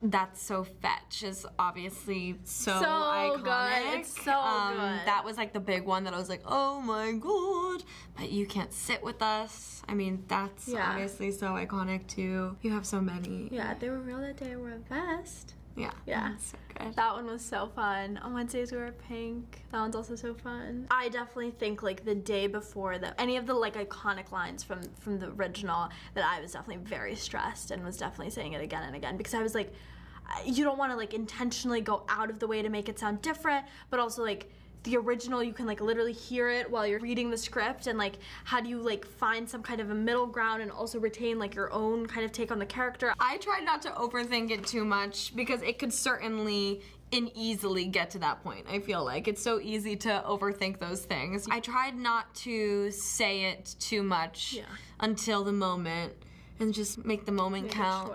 That's so fetch is obviously so, So iconic. good. It's so um, good. That was like the big one that I was like, oh my god! But you can't sit with us. I mean, that's Yeah. obviously so iconic too. You have so many. Yeah, they were real that day. We're a vest. Yeah, Yeah. So good. That one was so fun. On Wednesdays we were pink. That one's also so fun. I definitely think like the day before that any of the like iconic lines from from the original that I was definitely very stressed and was definitely saying it again and again because I was like you don't want to like intentionally go out of the way to make it sound different, but also like the original you can like literally hear it while you're reading the script and like how do you like find some kind of a middle ground and also retain like your own kind of take on the character I tried not to overthink it too much because it could certainly and easily get to that point. I feel like it's so easy to overthink those things. I tried not to say it too much Yeah. until the moment and just make the moment Make count.